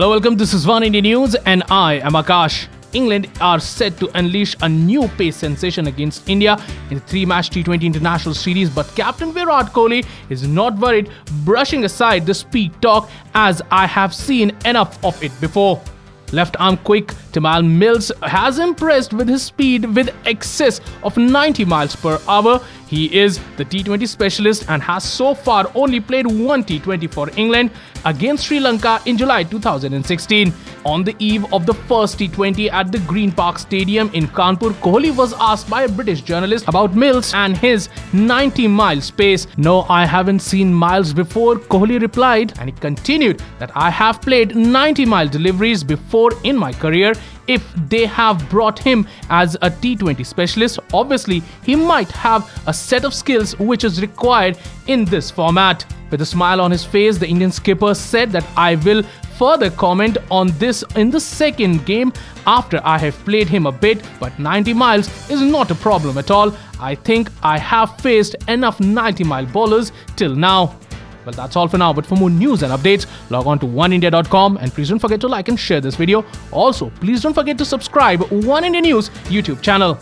Hello, welcome. This is One India News, and I am Akash. England are set to unleash a new pace sensation against India in the three-match T20 international series, but Captain Virat Kohli is not worried, brushing aside the speed talk as I have seen enough of it before. Left arm quick, Tymal Mills has impressed with his speed with excess of 90 miles per hour. He is the T20 specialist and has so far only played one T20 for England against Sri Lanka in July 2016. On the eve of the first T20 at the Green Park Stadium in Kanpur, Kohli was asked by a British journalist about Mills and his 90 mile pace. No, I haven't seen Mills before, Kohli replied, and he continued that I have played 90 mile deliveries before in my career if they have brought him as a T20 specialist, obviously he might have a set of skills which is required in this format. With a smile on his face, the Indian skipper said that I will further comment on this in the second game after I have played him a bit, but 90 miles is not a problem at all. I think I have faced enough 90 mile bowlers till now. Well, that's all for now, but for more news and updates, log on to oneindia.com and please don't forget to like and share this video. Also, please don't forget to subscribe One India News YouTube channel.